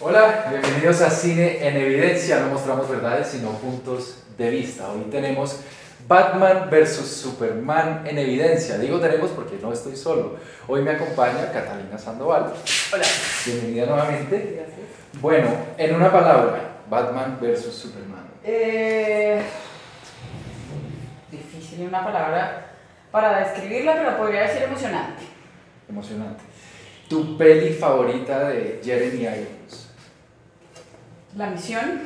Hola, bienvenidos a Cine en Evidencia. No mostramos verdades, sino puntos de vista. Hoy tenemos Batman vs. Superman en Evidencia. Digo tenemos porque no estoy solo. Hoy me acompaña Catalina Sandoval. Hola. Bienvenida nuevamente. Gracias. Bueno, en una palabra, Batman vs. Superman. Eh, difícil una palabra para describirla, pero podría decir emocionante. Emocionante. Tu peli favorita de Jeremy Irons. La misión.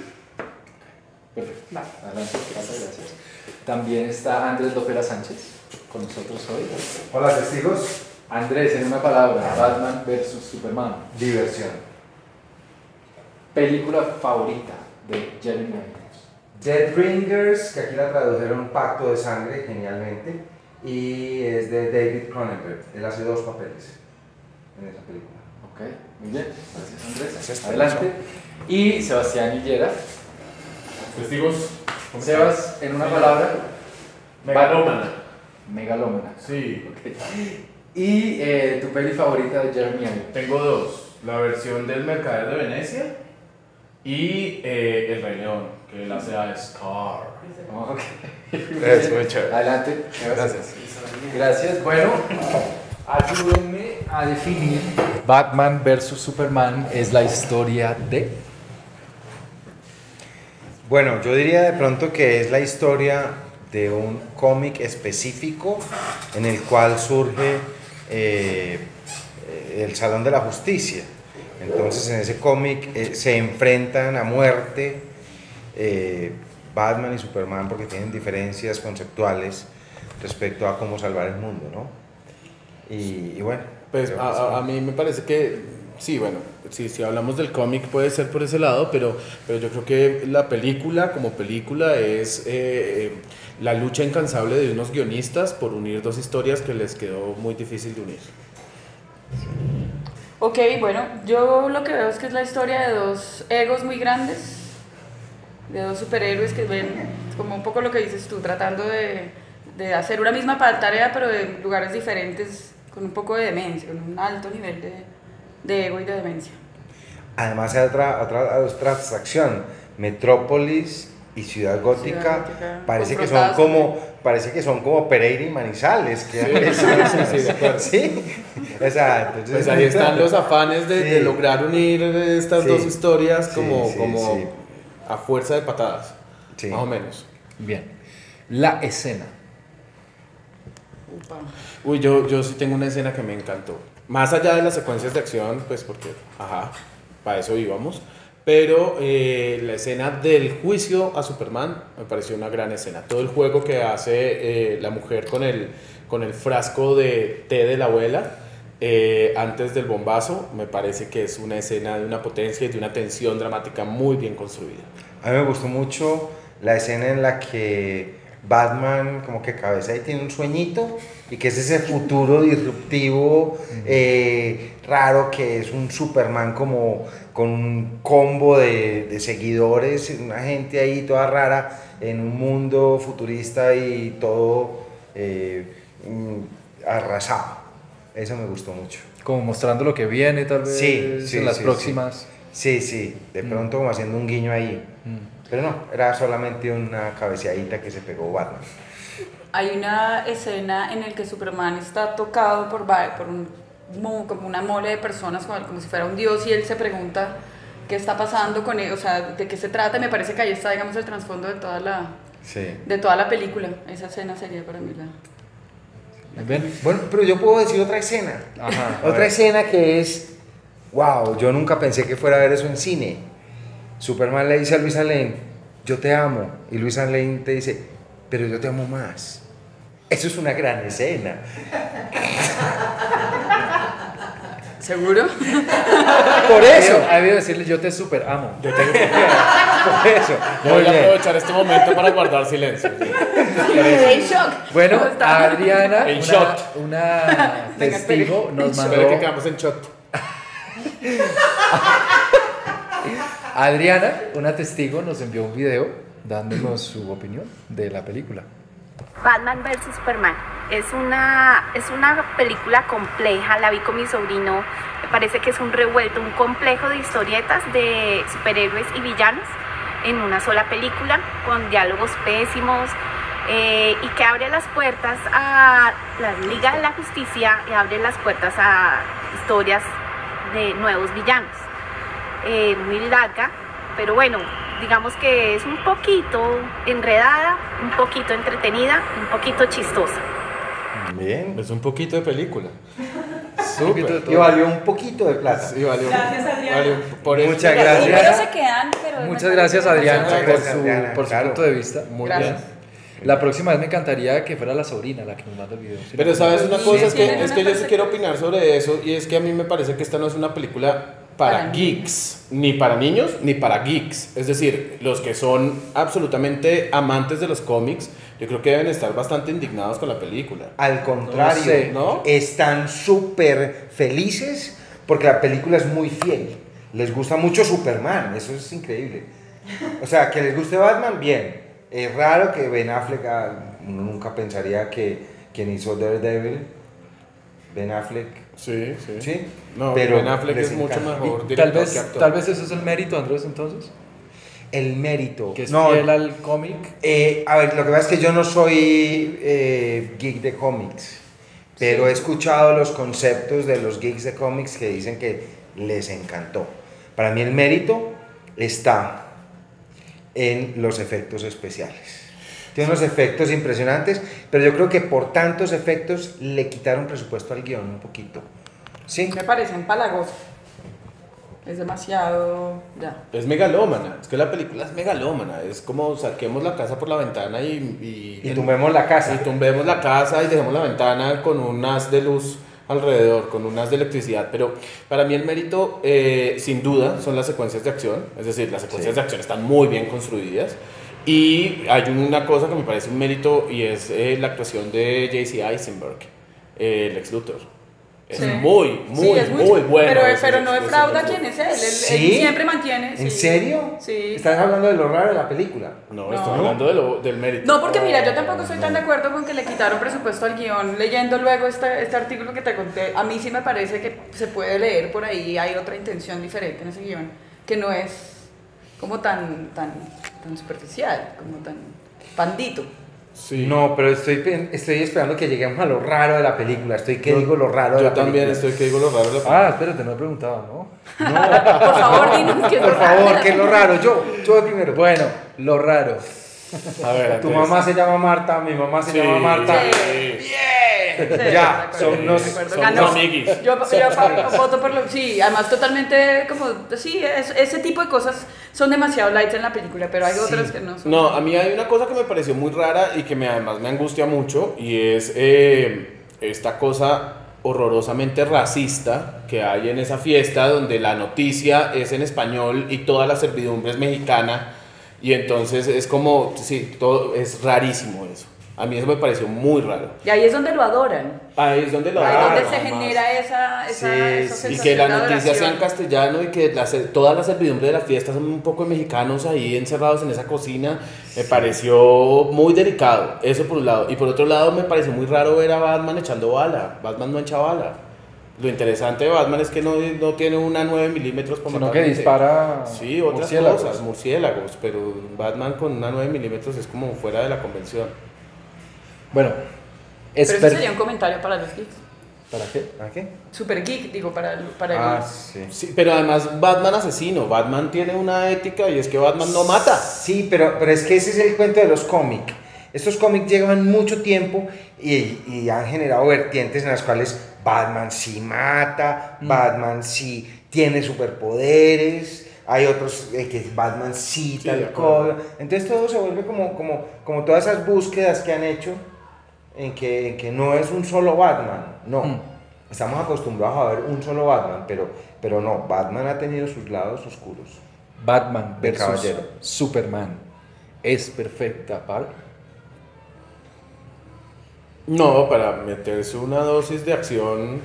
Perfecto. Vale. Adelante, gracias, gracias. También está Andrés Lopera Sánchez con nosotros hoy. Hola testigos, Andrés, en una palabra, Batman vs. Superman. diversión. Película favorita de Jeremy Irons. Deadbringers, que aquí la tradujeron Pacto de Sangre, genialmente, y es de David Cronenberg. Él hace dos papeles en esa película. Ok, muy bien. Gracias, Andrés. Gracias, Adelante. Y Sebastián Hillera. Testigos. ¿cómo Sebas, en una palabra? Megalómana. megalómana. Sí, Ok. Y eh, tu peli favorita de Jeremy Irons. tengo dos. La versión del Mercader de Venecia y eh, El Rey León, que él hace a Scar. Ok. Es muy chévere. Adelante. Gracias. Gracias. Bueno, ayúdenme a definir. Batman vs. Superman es la historia de. Bueno, yo diría de pronto que es la historia de un cómic específico en el cual surge eh, el Salón de la Justicia. Entonces en ese cómic eh, se enfrentan a muerte eh, Batman y Superman porque tienen diferencias conceptuales respecto a cómo salvar el mundo, ¿no? Y, y bueno. Pues a, sí. a- a mí me parece que, sí, bueno, sí, si hablamos del cómic puede ser por ese lado, pero, pero yo creo que la película como película es eh, eh, la lucha incansable de unos guionistas por unir dos historias que les quedó muy difícil de unir. Ok, bueno, yo lo que veo es que es la historia de dos egos muy grandes, de dos superhéroes que ven como un poco lo que dices tú, tratando de, de hacer una misma tarea pero de lugares diferentes, con un poco de demencia, con un alto nivel de, de ego y de demencia. Además hay otra, otra, otra abstracción, Metrópolis y Ciudad Gótica, Ciudad Gótica, parece que son como parece que son como Pereira y Manizales, que Sí, sí, sí, de acuerdo. Sí, o sea, entonces Pues ahí están los afanes de, de lograr unir estas Sí. dos historias Sí, como, sí, como sí. a fuerza de patadas, Sí. más o menos. Bien. La escena. Upa. Uy, yo, yo sí tengo una escena que me encantó. Más allá de las secuencias de acción, pues porque, ajá, para eso íbamos. Pero eh, la escena del juicio a Superman me pareció una gran escena. Todo el juego que hace eh, la mujer con el, con el frasco de té de la abuela eh, antes del bombazo, me parece que es una escena de una potencia y de una tensión dramática muy bien construida. A mí me gustó mucho la escena en la que Batman como que cabeza y tiene un sueñito y que es ese futuro disruptivo eh, raro que es un Superman como con un combo de, de seguidores, una gente ahí toda rara en un mundo futurista y todo eh, mm, arrasado. Eso me gustó mucho. Como mostrando lo que viene, tal vez. Sí, sí, en las sí, próximas. Sí, sí, de Mm. pronto como haciendo un guiño ahí. Mm. Pero no, era solamente una cabeceadita que se pegó Batman. Hay una escena en la que Superman está tocado por, por un, mo- como una mole de personas, como, como si fuera un dios, y él se pregunta qué está pasando con él, o sea, de qué se trata. Me parece que ahí está, digamos, el trasfondo de toda la, Sí. de toda la película. Esa escena sería para mí la... Muy bien. Bueno, pero yo puedo decir otra escena. Ajá. Otra ver. escena que es, wow, yo nunca pensé que fuera a ver eso en cine. Superman le dice a Luisa Lane, yo te amo. Y Luisa Lane te dice, pero yo te amo más. Eso es una gran escena. ¿Seguro? Por eso. Ha debido decirle yo te super amo. Yo tengo Por eso. Yo voy a bien. aprovechar este momento para guardar silencio. en shock. Bueno. Adriana, En una, shot. una testigo, nos mandó. Espera que quedamos en shot. Adriana, una testigo, nos envió un video dándonos su opinión de la película. Batman vs Superman. Es una, es una película compleja, la vi con mi sobrino. Me parece que es un revuelto, un complejo de historietas de superhéroes y villanos en una sola película, con diálogos pésimos eh, y que abre las puertas a la Liga de la Justicia y abre las puertas a historias de nuevos villanos. Eh, muy larga, pero bueno, digamos que es un poquito enredada, un poquito entretenida, un poquito chistosa. Bien. Es un poquito de película. Y valió un poquito de plata. Sí, valió. Gracias, Adriana. valió por eso. Muchas gracias. números se quedan, pero Muchas gracias Adriana Muchas por gracias, su, Adriana, por su claro. punto de vista. Muy Gracias. bien. La próxima vez me encantaría que fuera la sobrina la que nos manda el video. Si Pero no, sabes una Sí, cosa, es tienen que, es que yo sí quiero opinar sobre eso y es que a mí me parece que esta no es una película para Para geeks, ni para niños, ni para geeks. Es decir, los que son absolutamente amantes de los cómics, yo creo que deben estar bastante indignados con la película. Al contrario, No sé, ¿no? están súper felices porque la película es muy fiel. Les gusta mucho Superman, eso es increíble. O sea, que les guste Batman, bien. Es raro que Ben Affleck, ah, uno nunca pensaría que quien hizo Daredevil, Ben Affleck, Sí, sí. ¿sí? No, Pero Ben Affleck es mucho encanta. mejor Tal vez, que actor. tal vez ese es el mérito, Andrés, entonces. El mérito. Que es no, fiel al cómic. eh, a ver, lo que pasa es que yo no soy eh, geek de cómics, pero he escuchado los conceptos de los geeks de cómics que dicen que les encantó. Para mí el mérito está en los efectos especiales. Tiene unos efectos impresionantes, pero yo creo que por tantos efectos le quitaron presupuesto al guion un poquito. ¿Sí? Me parece empalagoso. Es demasiado. Ya. Es megalómana, es que la película es megalómana, es como saquemos la casa por la ventana y... Y tumbemos la casa. Y tumbemos la casa y dejemos la ventana con un haz de luz alrededor, con un haz de electricidad. Pero para mí el mérito, eh, sin duda, son las secuencias de acción. Es decir, las secuencias de acción están muy bien construidas. Y hay una cosa que me parece un mérito y es eh, la actuación de J.C. Eisenberg, eh, el ex Luthor. Es Sí. muy, muy, Sí, es muy, bueno. Pero, ese- pero no defrauda quién es él. Él, ¿Sí? él siempre mantiene. ¿En serio? Sí. Estás hablando de lo raro de la película. No, No. estoy hablando de lo- del mérito. No, porque mira, yo tampoco estoy tan de acuerdo con que le quitaron presupuesto al guion. Leyendo luego este, este artículo que te conté, a mí sí me parece que se puede leer por ahí, hay otra intención diferente en ese guion, que no es como tan, tan, tan superficial, como tan pandito. Sí. No, pero estoy, estoy esperando que lleguemos a lo raro de la película. Estoy que Yo- digo lo raro de Yo la también película. estoy que digo lo raro de la película. Ah, espérate, no he preguntado, ¿no? Por favor, dinos qué es Por favor, ¿qué es lo raro? Yo, yo primero. Bueno, lo raro. A ver, Tu mamá se llama Marta, mi mamá se Sí, llama Marta. sí. Sí, Ya, son los amiguis. Yo, yo voto por lo. Sí, además, totalmente como. Sí, es- ese tipo de cosas son demasiado lights en la película, pero hay Sí. otras que no son. No, a mí hay una cosa que me pareció muy rara y que me, además me angustia mucho y es eh, esta cosa horrorosamente racista que hay en esa fiesta donde la noticia es en español y toda la servidumbre es mexicana y entonces es como, sí, todo es rarísimo eso. A mí eso me pareció muy raro. Y ahí es donde lo adoran. Ahí es donde lo Ahí es adoran, donde se además. genera esa, esa, Sí, esa sí. Y que la de noticia sea en castellano y que la, toda la servidumbre de la fiesta son un poco mexicanos ahí encerrados en esa cocina, me pareció muy delicado, eso por un lado. Y por otro lado me pareció muy raro ver a Batman echando bala, Batman no echa bala. Lo interesante de Batman es que no, no tiene una 9 milímetros para Sino que dispara. Sí, otras murciélagos. cosas, murciélagos, pero Batman con una 9 milímetros es como fuera de la convención. Bueno, es Pero per- sería un comentario para los geeks. ¿Para qué? ¿A qué? Super geek, digo, para el. Para el- Ah, sí. Sí, pero además Batman asesino, Batman tiene una ética y es que Batman no mata. Sí, pero, pero es que ese es el cuento de los cómics. Estos cómics llevan mucho tiempo y, y han generado vertientes en las cuales Batman sí mata, Mm. Batman sí tiene superpoderes, hay otros eh, que Batman sí, Sí, tal cosa. Entonces todo se vuelve como, como, como todas esas búsquedas que han hecho en que, en que no es un solo Batman, no. Mm. Estamos acostumbrados a ver un solo Batman, pero, pero no, Batman ha tenido sus lados oscuros. Batman versus caballero. Superman es perfecta para. No, para meterse una dosis de acción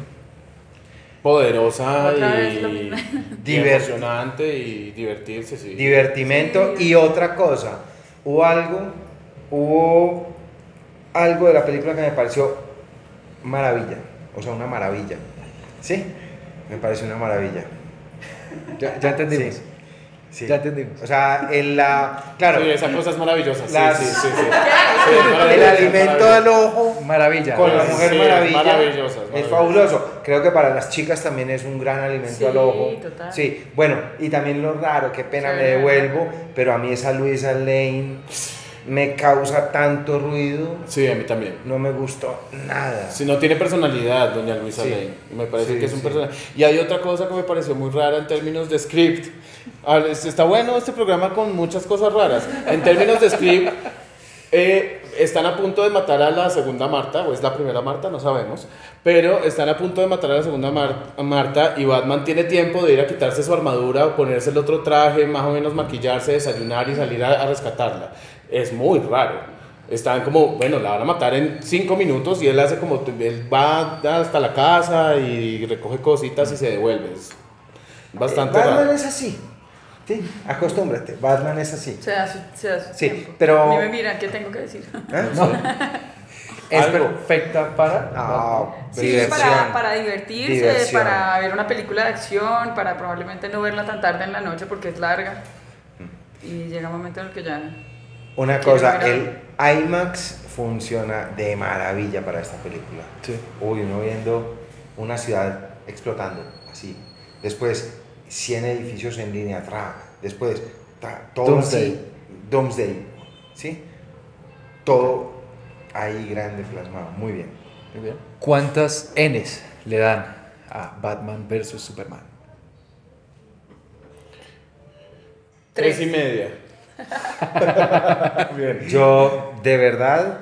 poderosa y, y emocionante y divertirse, sí. divertimento Sí. y otra cosa hubo algo hubo algo de la película que me pareció maravilla, o sea, una maravilla. ¿Sí? Me pareció una maravilla. Ya, ya entendimos. Sí. Sí. Ya entendimos. O sea, en la. Claro, Sí, esa cosa es maravillosa. Sí, Las- sí, sí, sí. Sí, el alimento del ojo Maravilla. con la mujer es maravilla maravillosa, es fabuloso. Creo que para las chicas también es un gran alimento Sí, al ojo. total. Sí, bueno, y también lo raro, qué pena Sí, me devuelvo, pero a mí esa Luisa Lane me causa tanto ruido, Sí, a mí también. no me gustó nada. Si no tiene personalidad, doña Luisa Sí. Lane. Me parece Sí, que es un sí. personaje. Y hay otra cosa que me pareció muy rara en términos de script. A ver, Está bueno este programa con muchas cosas raras. En términos de script, eh, están a punto de matar a la segunda Marta, o es la primera Marta, no sabemos. Pero están a punto de matar a la segunda Mar- Marta y Batman tiene tiempo de ir a quitarse su armadura ponerse el otro traje, más o menos maquillarse, desayunar y salir a, a rescatarla. Es muy raro. Están como, bueno, la van a matar en cinco minutos y él hace como, él va hasta la casa y recoge cositas y se devuelve. Es bastante Batman raro. es así. Sí, acostúmbrate. Batman es así. Se da su, se da su Sí, tiempo. pero- A mí me miran, ¿qué tengo que decir? ¿Eh? Es Algo. perfecta para. Ah, Sí, para, para divertirse, Diversión. para ver una película de acción, para probablemente no verla tan tarde en la noche porque es larga. Y llega un momento en el que ya... Una cosa, el IMAX funciona de maravilla para esta película. Sí. Uy, uno viendo una ciudad explotando, así. Después, 100 edificios en línea, tra. Después, ta, todo Doomsday. así. Doomsday, ¿sí? Todo ahí grande plasmado, muy bien. Muy bien. ¿Cuántas Ns le dan a Batman versus Superman? Tres y media. Yo, de verdad,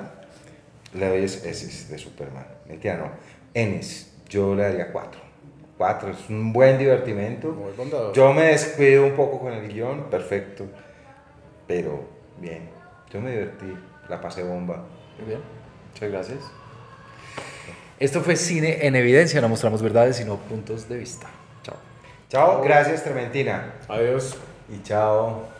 le doy S de Superman. Mentira, no. Ns, yo le daría 4. 4 es un buen divertimento. Yo me descuido un poco con el guion, perfecto. Pero bien, yo me divertí, la pasé bomba. Muy bien. Muchas gracias. Esto fue Cine en Evidencia. No mostramos verdades, sino puntos de vista. Chao. Chao, gracias Trementina. Adiós. Y chao.